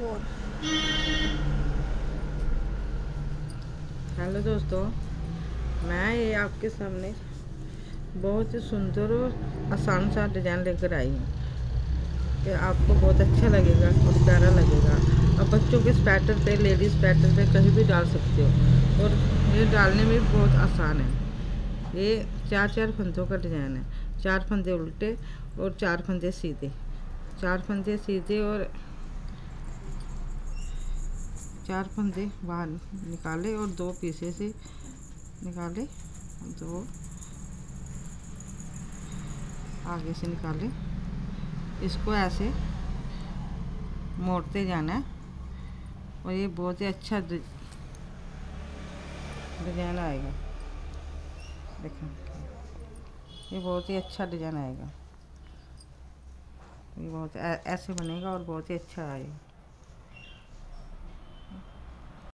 और हेलो दोस्तों, मैं ये आपके सामने बहुत ही सुंदर और आसान सा डिज़ाइन लेकर आई हूँ। कि आपको बहुत अच्छा लगेगा और प्यारा लगेगा। अब बच्चों के स्वेटर पे, लेडीज़ स्वेटर पे कहीं भी डाल सकते हो और ये डालने में भी बहुत आसान है। ये चार चार फंदों का डिज़ाइन है। चार फंदे उल्टे और चार फंदे सीधे। चार फंदे सीधे और चार फंदे बाहर निकाले और दो पीछे से निकाले, दो आगे से निकाले। इसको ऐसे मोड़ते जाना है और ये बहुत ही अच्छा डिज़ाइन आएगा। देखें, ये बहुत ही अच्छा डिज़ाइन आएगा। ये बहुत ऐसे बनेगा और बहुत ही अच्छा आएगा।